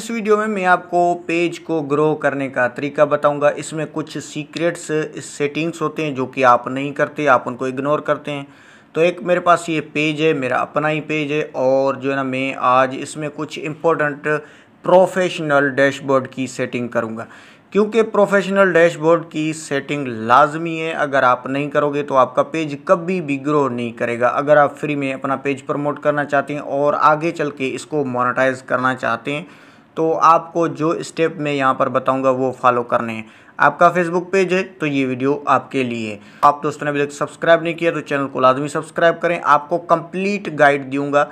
इस वीडियो में मैं आपको पेज को ग्रो करने का तरीका बताऊँगा। इसमें कुछ सीक्रेट्स सेटिंग्स होते हैं जो कि आप नहीं करते, आप उनको इग्नोर करते हैं। तो एक मेरे पास ये पेज है, मेरा अपना ही पेज है और जो है ना, मैं आज इसमें कुछ इम्पोर्टेंट प्रोफेशनल डैशबोर्ड की सेटिंग करूँगा। क्योंकि प्रोफेशनल डैशबोर्ड की सेटिंग लाजमी है, अगर आप नहीं करोगे तो आपका पेज कभी भी ग्रो नहीं करेगा। अगर आप फ्री में अपना पेज प्रमोट करना चाहते हैं और आगे चल के इसको मोनेटाइज करना चाहते हैं तो आपको जो स्टेप मैं यहाँ पर बताऊँगा वो फॉलो करने हैं। आपका फेसबुक पेज है तो ये वीडियो आपके लिए है। आप दोस्तों ने अभी तक सब्सक्राइब नहीं किया तो चैनल को लाजमी सब्सक्राइब करें। आपको कंप्लीट गाइड दूँगा,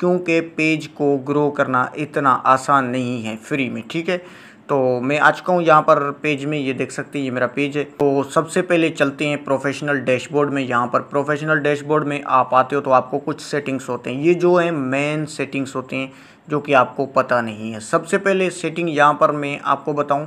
क्योंकि पेज को ग्रो करना इतना आसान नहीं है फ्री में, ठीक है? तो मैं आ चुका हूँ यहाँ पर पेज में, ये देख सकते हैं, ये मेरा पेज है। तो सबसे पहले चलते हैं प्रोफेशनल डैशबोर्ड में। यहाँ पर प्रोफेशनल डैशबोर्ड में आप आते हो तो आपको कुछ सेटिंग्स होते हैं। ये जो है मेन सेटिंग्स होते हैं। जो कि आपको पता नहीं है। सबसे पहले सेटिंग यहाँ पर मैं आपको बताऊँ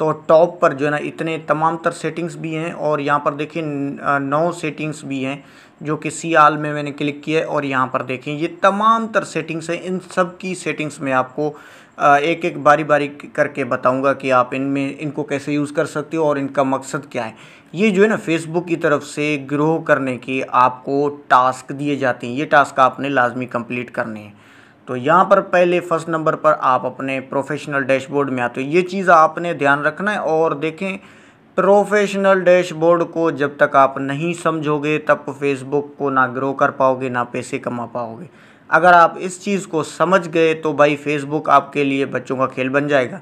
तो टॉप पर जो है ना, इतने तमाम तर सेटिंग्स भी हैं और यहाँ पर देखिए, नौ सेटिंग्स भी हैं, जो कि सी आल में मैंने क्लिक किया है और यहाँ पर देखें ये तमाम तर सेटिंग्स हैं। इन सब की सेटिंग्स में आपको एक एक बारी बारी करके बताऊँगा कि आप इनमें, इनको कैसे यूज़ कर सकते हो और इनका मकसद क्या है। ये जो है ना फेसबुक की तरफ़ से ग्रो करने के आपको टास्क दिए जाते हैं। ये टास्क आपने लाजमी कंप्लीट करने हैं। तो यहाँ पर पहले फ़र्स्ट नंबर पर आप अपने प्रोफेशनल डैशबोर्ड में आते हो। ये चीज़ आपने ध्यान रखना है और देखें प्रोफेशनल डैशबोर्ड को जब तक आप नहीं समझोगे, तब फेसबुक को ना ग्रो कर पाओगे, ना पैसे कमा पाओगे। अगर आप इस चीज़ को समझ गए तो भाई फेसबुक आपके लिए बच्चों का खेल बन जाएगा।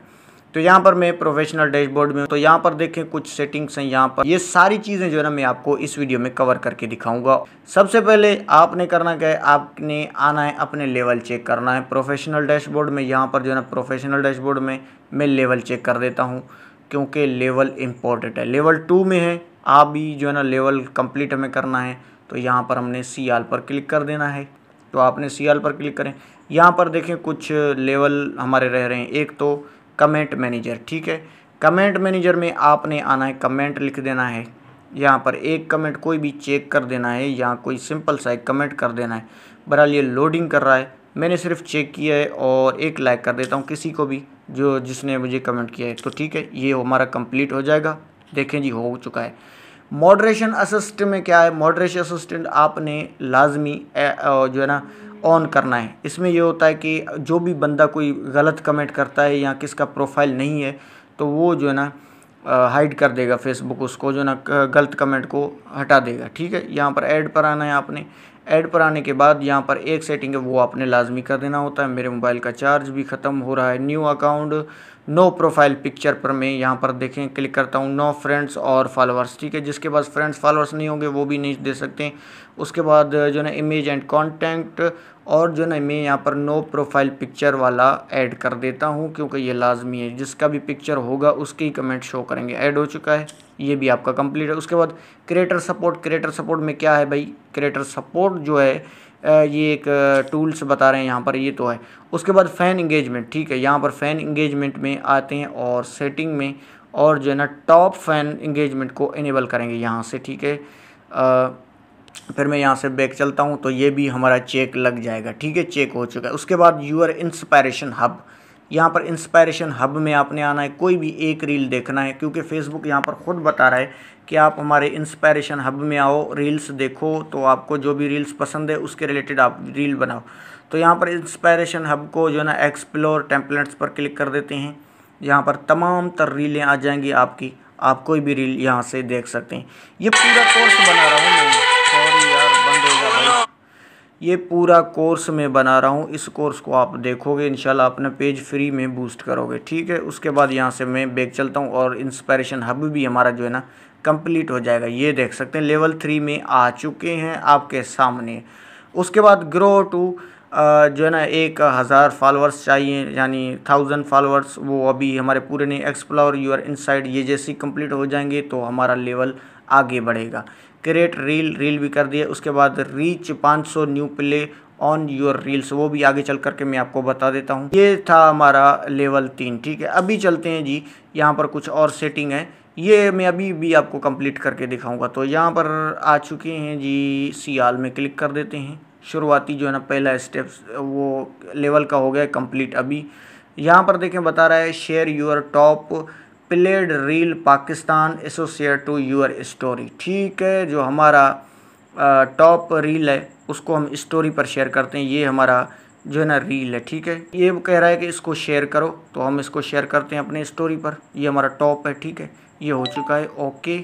तो यहाँ पर मैं प्रोफेशनल डैशबोर्ड में तो यहाँ पर देखें कुछ सेटिंग्स हैं यहाँ पर। ये सारी चीज़ें जो है ना मैं आपको इस वीडियो में कवर करके दिखाऊँगा। सबसे पहले आपने करना क्या है? आपने आना है, अपने लेवल चेक करना है। प्रोफेशनल डैशबोर्ड में, यहाँ पर जो है ना प्रोफेशनल डैशबोर्ड में मैं लेवल चेक कर देता हूँ, क्योंकि लेवल इम्पोर्टेंट है। लेवल टू में है, आप भी जो है ना लेवल कंप्लीट हमें करना है तो यहाँ पर हमने सी आल पर क्लिक कर देना है। तो आपने सी आल पर क्लिक करें। यहाँ पर देखें कुछ लेवल हमारे रह रहे हैं। एक तो कमेंट मैनेजर, ठीक है? कमेंट मैनेजर में आपने आना है, कमेंट लिख देना है। यहाँ पर एक कमेंट कोई भी चेक कर देना है या कोई सिंपल सा एक कमेंट कर देना है। बहरहाल ये लोडिंग कर रहा है। मैंने सिर्फ़ चेक किया है और एक लाइक कर देता हूँ किसी को भी जो, जिसने मुझे कमेंट किया है। तो ठीक है, ये हमारा कंप्लीट हो जाएगा। देखें जी, हो चुका है। मॉडरेशन असिस्टेंट में क्या है? मॉडरेशन असिस्टेंट आपने लाजमी जो है ना ऑन करना है। इसमें ये होता है कि जो भी बंदा कोई गलत कमेंट करता है या किसका प्रोफ़ाइल नहीं है तो वो जो है ना हाइड कर देगा फेसबुक उसको, जो ना गलत कमेंट को हटा देगा। ठीक है? यहाँ पर ऐड पर आना है आपने। ऐड पर आने के बाद यहाँ पर एक सेटिंग है, वो आपने लाजमी कर देना होता है। मेरे मोबाइल का चार्ज भी ख़त्म हो रहा है। New account no profile picture पर मैं यहाँ पर देखें क्लिक करता हूँ। नो फ्रेंड्स और फॉलोअर्स ठीक है? जिसके पास फ्रेंड्स फॉलोअर्स नहीं होंगे, वो भी नहीं दे सकते। उसके बाद जो है इमेज एंड कॉन्टेंट और जो ना, मैं यहाँ पर नो प्रोफ़ाइल पिक्चर वाला ऐड कर देता हूँ, क्योंकि ये लाजमी है। जिसका भी पिक्चर होगा, उसके ही कमेंट शो करेंगे। ऐड हो चुका है, ये भी आपका कंप्लीट है। उसके बाद क्रिएटर सपोर्ट क्रिएटर सपोर्ट में क्या है भाई? क्रिएटर सपोर्ट जो है ये एक टूल्स बता रहे हैं यहाँ पर, ये तो है। उसके बाद फ़ैन इंगेजमेंट ठीक है। यहाँ पर फ़ैन इंगेजमेंट में आते हैं और सेटिंग में और जो है ना टॉप फ़ैन इंगेजमेंट को इनेबल करेंगे यहाँ से, ठीक है? फिर मैं यहाँ से बैक चलता हूँ तो ये भी हमारा चेक लग जाएगा। ठीक है? चेक हो चुका है। उसके बाद यूर इंस्पायरेशन हब यहाँ पर इंस्पायरेशन हब में आपने आना है। कोई भी एक रील देखना है, क्योंकि फेसबुक यहाँ पर ख़ुद बता रहा है कि आप हमारे इंस्पायरेशन हब में आओ रील्स देखो तो आपको जो भी रील्स पसंद है, उसके रिलेटेड आप रील बनाओ। तो यहाँ पर इंस्पायरेशन हब को जो है ना एक्सप्लोर टेम्पलेट्स पर क्लिक कर देते हैं। यहाँ पर तमाम तर रीलें आ जाएँगी आपकी। आप कोई भी रील यहाँ से देख सकते हैं। ये पूरा कोर्स बना रहा हूँ मैं। ये पूरा कोर्स मैं बना रहा हूँ। इस कोर्स को आप देखोगे, इंशाल्लाह अपना पेज फ्री में बूस्ट करोगे। ठीक है? उसके बाद यहाँ से मैं बैग चलता हूँ और इंस्पायरेशन हब भी हमारा जो है ना कंप्लीट हो जाएगा। ये देख सकते हैं लेवल थ्री में आ चुके हैं आपके सामने। उसके बाद ग्रो टू जो है ना, एक हज़ार फॉलोअर्स चाहिए, यानी थाउज़ेंड फॉलोअर्स वो अभी हमारे पूरे नहीं एक्सप्लोर यूर इनसाइड ये जैसे कंप्लीट हो जाएँगे तो हमारा लेवल आगे बढ़ेगा। क्रिएट रील रील भी कर दिया उसके बाद reach 500 new play on your reels वो भी आगे चल करके मैं आपको बता देता हूँ। ये था हमारा लेवल तीन, ठीक है? अभी चलते हैं जी, यहाँ पर कुछ और सेटिंग है। ये मैं अभी भी आपको कंप्लीट करके दिखाऊँगा। तो यहाँ पर आ चुके हैं जी, सियाल में क्लिक कर देते हैं। शुरुआती जो है ना, पहला स्टेप वो लेवल का हो गया कंप्लीट अभी। यहाँ पर देखें, बता रहा है share your top played reel Pakistan associate to your story ठीक है, जो हमारा टॉप रील है, उसको हम स्टोरी पर शेयर करते हैं। ये हमारा, जो है ना रील है, ठीक है? ये कह रहा है कि इसको शेयर करो तो हम इसको शेयर करते हैं अपने स्टोरी पर। ये हमारा टॉप है, ठीक है? ये हो चुका है ओके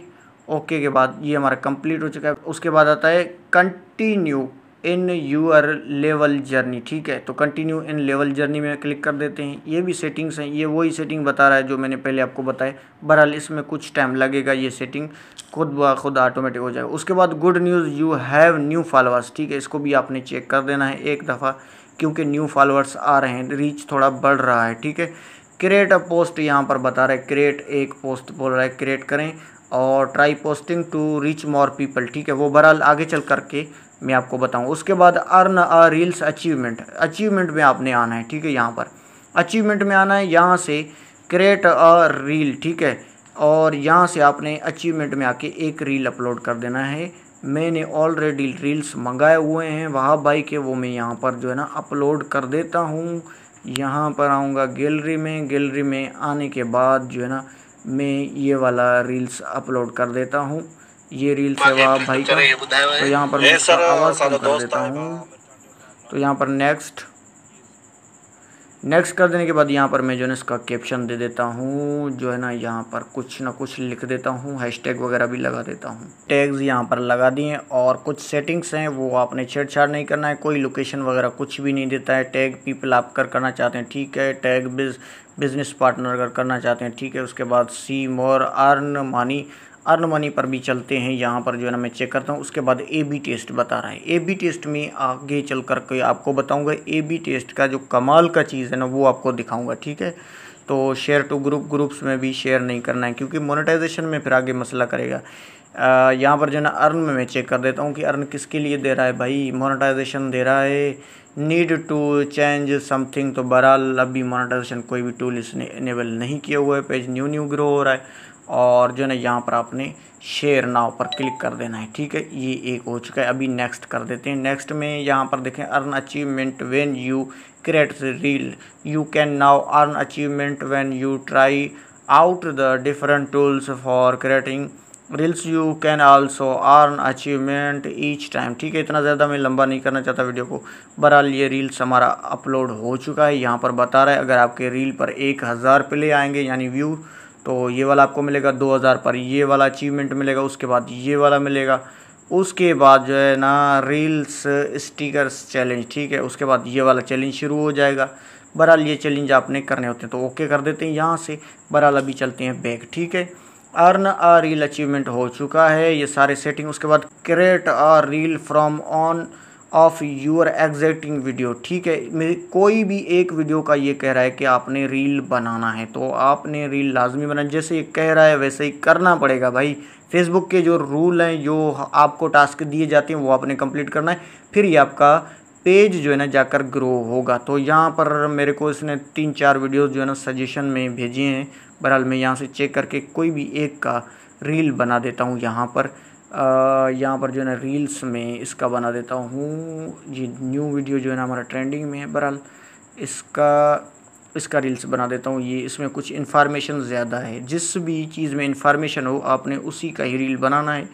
ओके के बाद ये हमारा कंप्लीट हो चुका है। उसके बाद आता है continue in your level journey, ठीक है? तो कंटिन्यू इन लेवल जर्नी में क्लिक कर देते हैं। ये भी सेटिंग्स हैं, ये वही सेटिंग बता रहा है जो मैंने पहले आपको बताया। बहरहाल, इसमें कुछ टाइम लगेगा ये सेटिंग खुद ब खुद ऑटोमेटिक हो जाएगा। उसके बाद good news you have new followers ठीक है? इसको भी आपने चेक कर देना है एक दफ़ा, क्योंकि न्यू फॉलोअर्स आ रहे हैं रीच थोड़ा बढ़ रहा है, ठीक है? क्रिएट अ पोस्ट यहाँ पर बता रहा है क्रिएट एक पोस्ट बोल रहा है क्रिएट करें और try posting to reach more people ठीक है? वो बहरहाल आगे चल करके मैं आपको बताऊँ। उसके बाद earn a reels achievement. Achievement में आपने आना है, ठीक है, यहाँ पर। अचीवमेंट में आना है, यहाँ से क्रिएट अ रील, ठीक है, और यहाँ से आपने अचीवमेंट में आके एक रील अपलोड कर देना है। मैंने ऑलरेडी रील्स मंगाए हुए हैं, वहाँ भाई के, वो मैं यहाँ पर जो है ना अपलोड कर देता हूँ। यहाँ पर आऊँगा गैलरी में गैलरी में आने के बाद जो है ना मैं ये वाला रील्स अपलोड कर देता हूँ। ये रील्स है वहाँ भाई का तो यहाँ पर मैं आवाज़ कम कर देता हूँ। तो यहाँ पर नेक्स्ट नेक्स्ट कर देने के बाद यहाँ पर मैं जो है ना इसका कैप्शन दे देता हूँ जो है ना यहाँ पर कुछ ना कुछ लिख देता हूँ हैशटैग वगैरह भी लगा देता हूँ। टैग्स यहाँ पर लगा दिए और कुछ सेटिंग्स हैं वो आपने छेड़छाड़ नहीं करना है कोई लोकेशन वगैरह कुछ भी नहीं देता है। टैग पीपल आप कर करना चाहते हैं ठीक है। टैग बिज बिज़नेस पार्टनर अगर करना चाहते हैं ठीक है। उसके बाद see more earn money earn money पर भी चलते हैं, यहाँ पर जो है ना मैं चेक करता हूँ, उसके बाद ए बी टेस्ट बता रहा है। ए बी टेस्ट में आगे चल कर के आपको बताऊँगा ए बी टेस्ट का जो कमाल का चीज़ है ना, वो आपको दिखाऊँगा, ठीक है? तो शेयर टू ग्रुप ग्रुप्स में भी शेयर नहीं करना है, क्योंकि मोनेटाइजेशन में फिर आगे मसला करेगा। यहाँ पर जो है ना, अर्न में मैं चेक कर देता हूँ कि अर्न किसके लिए दे रहा है भाई? मोनेटाइजेशन दे रहा है नीड टू चेंज समथिंग तो बहरहाल अभी मोनेटाइजेशन कोई भी टूल इसने इनेबल नहीं किया हुआ है पेज न्यू न्यू ग्रो हो रहा है, और जो है ना यहाँ पर आपने शेयर नाव पर क्लिक कर देना है, ठीक है? ये एक हो चुका है, अभी नेक्स्ट कर देते हैं। नेक्स्ट में यहाँ पर देखें earn achievement when you create reel you can now earn achievement when you try out the different tools for creating reels you can also earn achievement each time ठीक है, इतना ज़्यादा मैं लंबा नहीं करना चाहता वीडियो को। बहरहाल ये रील्स हमारा अपलोड हो चुका है। यहाँ पर बता रहा है, अगर आपके रील पर एक हज़ार प्ले आएँगे, यानी व्यू तो ये वाला आपको मिलेगा दो हज़ार पर। ये वाला अचीवमेंट मिलेगा, उसके बाद ये वाला मिलेगा। उसके बाद जो है ना रील्स स्टिकर्स चैलेंज ठीक है, उसके बाद ये वाला चैलेंज शुरू हो जाएगा। बहरहाल ये चैलेंज आपने करने होते हैं तो ओके कर देते हैं यहाँ से। बहरहाल अभी चलते हैं बैग ठीक है? अर्न आ रील अचीवमेंट हो चुका है। ये सारे सेटिंग उसके बाद create a reel from on of your existing video ठीक है मेरी कोई भी एक वीडियो का ये कह रहा है कि आपने रील बनाना है तो आपने रील लाजमी बनाना जैसे ये कह रहा है, वैसे ही करना पड़ेगा भाई। फेसबुक के जो रूल हैं, जो आपको टास्क दिए जाते हैं, वो आपने कंप्लीट करना है। फिर ये आपका पेज जो है ना जाकर ग्रो होगा। तो यहाँ पर मेरे को इसने तीन चार वीडियोज़ जो है ना सजेशन में भेजे हैं। बहरहाल मैं यहाँ से चेक करके कोई भी एक का रील बना देता हूँ यहाँ पर। यहाँ पर जो है ना रील्स में इसका बना देता हूँ। जी न्यू वीडियो जो है ना हमारा ट्रेंडिंग में है बहरहाल। इसका इसका रील्स बना देता हूँ। ये इसमें कुछ इन्फॉर्मेशन ज़्यादा है। जिस भी चीज़ में इन्फॉर्मेशन हो, आपने उसी का ही रील बनाना है।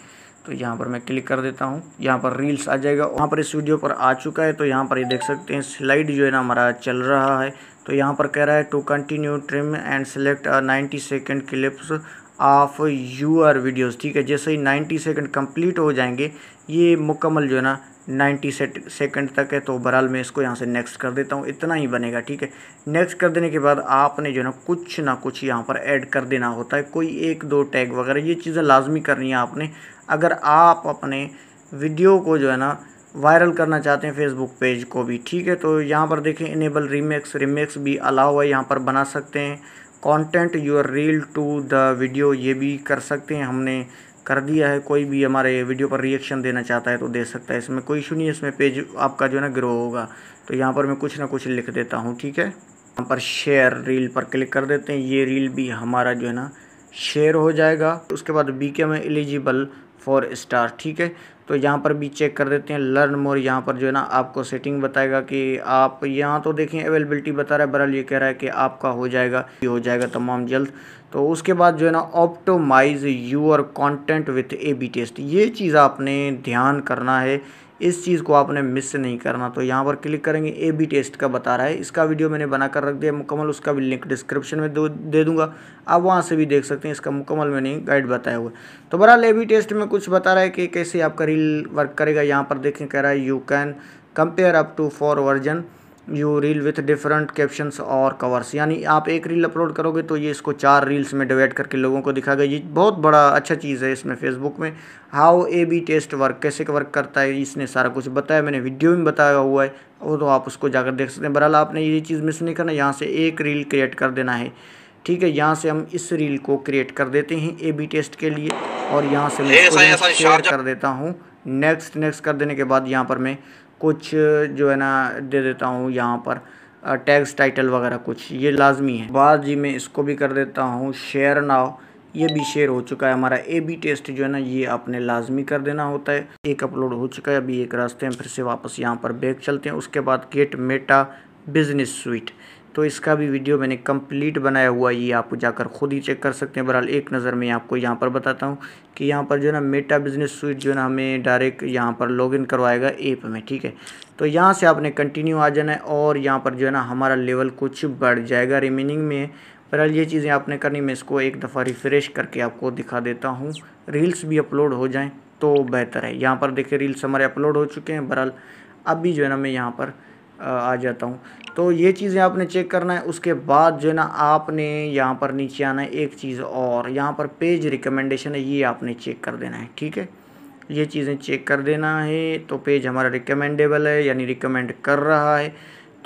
तो यहाँ पर मैं क्लिक कर देता हूँ। यहाँ पर रील्स आ जाएगा। वहाँ पर इस वीडियो पर आ चुका है। तो यहाँ पर ये देख सकते हैं स्लाइड जो है ना हमारा चल रहा है। तो यहाँ पर कह रहा है to continue trim and select ninety second clips of your videos ठीक है, जैसे ही नाइन्टी सेकेंड कंप्लीट हो जाएँगे, ये मुकम्मल जो है ना 90 सेकंड तक है तो बहरहाल मैं इसको यहाँ से नेक्स्ट कर देता हूँ। इतना ही बनेगा, ठीक है? नेक्स्ट कर देने के बाद आपने जो है ना, कुछ ना कुछ यहाँ पर ऐड कर देना होता है। कोई एक दो टैग वगैरह, ये चीज़ें लाजमी करनी है आपने। अगर आप अपने वीडियो को जो है ना वायरल करना चाहते हैं फेसबुक पेज को भी, ठीक है? तो यहाँ पर देखें इनेबल रीमेक्स रीमेक्स भी अलाउ है, यहाँ पर बना सकते हैं। Content your reel to the video ये भी कर सकते हैं। हमने कर दिया है, कोई भी हमारे वीडियो पर रिएक्शन देना चाहता है तो दे सकता है। इसमें कोई इशू नहीं है, इसमें पेज आपका जो है ना ग्रो होगा। तो यहाँ पर मैं कुछ ना कुछ लिख देता हूँ, ठीक है? यहाँ पर शेयर रील पर क्लिक कर देते हैं। ये रील भी हमारा जो है ना शेयर हो जाएगा। उसके बाद बी के में एलिजिबल फॉर स्टार ठीक है? तो यहाँ पर भी चेक कर देते हैं लर्न मोर यहाँ पर जो है ना आपको सेटिंग बताएगा कि आप यहाँ तो देखें अवेलेबिलिटी बता रहा है बरल ये कह रहा है कि आपका हो जाएगा ये हो जाएगा तमाम जल्द। तो उसके बाद जो है ना optimize your content with A B test ये चीज़ आपने ध्यान करना है, इस चीज़ को आपने मिस नहीं करना। तो यहाँ पर क्लिक करेंगे ए बी टेस्ट का बता रहा है। इसका वीडियो मैंने बनाकर रख दिया, मुकम्मल उसका भी लिंक डिस्क्रिप्शन में दे दूँगा। आप वहाँ से भी देख सकते हैं, इसका मुकम्मल मैंने गाइड बताया हुआ तो बहरहाल ए बी टेस्ट में कुछ बता रहा है कि कैसे आपका रील वर्क करेगा। यहाँ पर देखें, कह रहा है you can compare up to four version you reel with different captions और कवर्स यानी आप एक रील अपलोड करोगे तो ये इसको चार रील्स में डिवाइड करके लोगों को दिखाएगा। ये बहुत बड़ा अच्छा चीज़ है इसमें फेसबुक में। How A B test work कैसे वर्क करता है इसने सारा कुछ बताया मैंने वीडियो में बताया हुआ है। वो तो आप उसको जाकर देख सकते हैं। बहरहाल आपने ये चीज़ मिस नहीं करना यहाँ से एक रील क्रिएट कर देना है। ठीक है यहाँ से हम इस रील को क्रिएट कर देते हैं ए बी टेस्ट के लिए। और यहाँ से मैं शेयर कर देता हूँ। नेक्स्ट नेक्स्ट कर देने के बाद यहाँ पर मैं कुछ जो है ना, दे देता हूँ यहाँ पर टैक्स टाइटल वगैरह कुछ, ये लाजमी है। बाद जी मैं इसको भी कर देता हूँ शेयर नाव ये भी शेयर हो चुका है हमारा। ए बी टेस्ट जो है ना, ये आपने लाजमी कर देना होता है। एक अपलोड हो चुका है, अभी एक रास्ते में फिर से वापस यहाँ पर बैग चलते हैं। उसके बाद गेट मेटा बिज़नेस स्वीट तो इसका भी वीडियो मैंने कंप्लीट बनाया हुआ ये आप जाकर खुद ही चेक कर सकते हैं। बहरहाल, एक नज़र में आपको यहाँ पर बताता हूँ कि यहाँ पर जो है ना मेटा बिज़नेस स्वीट जो है ना, हमें डायरेक्ट यहाँ पर लॉगिन करवाएगा ऐप में, ठीक है? तो यहाँ से आपने कंटिन्यू आ जाना है और यहाँ पर जो है ना, हमारा लेवल कुछ बढ़ जाएगा रिमेनिंग में। बहरहाल, ये चीज़ें आपने करनी मैं इसको एक दफ़ा रिफ़्रेश करके आपको दिखा देता हूँ। रील्स भी अपलोड हो जाएँ तो बेहतर है। यहाँ पर देखिए रील्स हमारे अपलोड हो चुके हैं। बहरहाल, अभी जो है ना, मैं यहाँ पर आ जाता हूँ। तो ये चीज़ें आपने चेक करना है। उसके बाद जो है ना, आपने यहाँ पर नीचे आना है एक चीज़ और। यहाँ पर पेज रिकमेंडेशन है, ये आपने चेक कर देना है, ठीक है? ये चीज़ें चेक कर देना है तो पेज हमारा रिकमेंडेबल है, यानी रिकमेंड कर रहा है।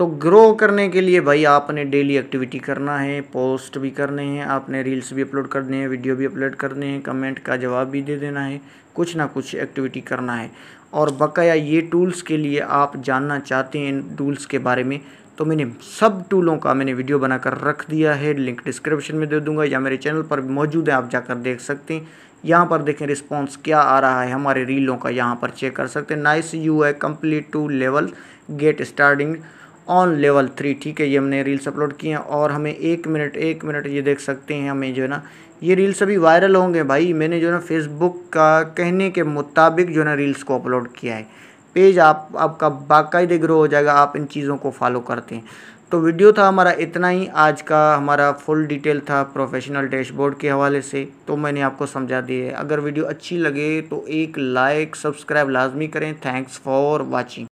तो ग्रो करने के लिए भाई आपने डेली एक्टिविटी करना है पोस्ट भी करने हैं, आपने रील्स भी अपलोड करने हैं वीडियो भी अपलोड करने हैं कमेंट का जवाब भी दे देना है, कुछ ना कुछ एक्टिविटी करना है। और बकाया ये टूल्स के लिए आप जानना चाहते हैं इन टूल्स के बारे में तो मैंने सब टूलों का मैंने वीडियो बनाकर रख दिया है लिंक डिस्क्रिप्शन में दे दूँगा या मेरे चैनल पर मौजूद है, आप जाकर देख सकते हैं। यहाँ पर देखें रिस्पांस क्या आ रहा है, हमारे रीलों का यहाँ पर चेक कर सकते हैं। नाइस यू है complete two level get starting on level three ठीक है, ये हमने रील्स अपलोड किए हैं और हमें एक मिनट एक मिनट ये देख सकते हैं हमें जो है ना, ये रील्स अभी वायरल होंगे भाई। मैंने जो है ना फेसबुक का कहने के मुताबिक जो है ना रील्स को अपलोड किया है। पेज आप, आपका बाकायदे ग्रो हो जाएगा, आप इन चीज़ों को फॉलो करते हैं। तो वीडियो था हमारा इतना ही। आज का हमारा फुल डिटेल था प्रोफेशनल डैशबोर्ड के हवाले से तो मैंने आपको समझा दिया है। अगर वीडियो अच्छी लगे तो एक लाइक सब्सक्राइब लाजमी करें। Thanks for watching